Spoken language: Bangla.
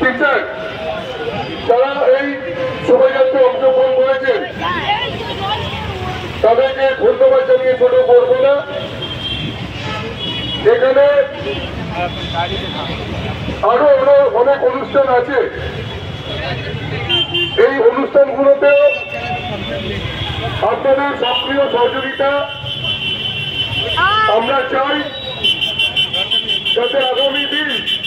টিচার যারা এই শোভাযাত্রা অংশগ্রহণ করেছেন। তাদেরকে ধন্যবাদ জানিয়ে ছোট করব না। এখানে আরও অনেক অনুষ্ঠান আছে। এই অনুষ্ঠানগুলোতে আপনাদের সক্রিয় সহযোগিতা আমরা চাই। Campeão, me diz.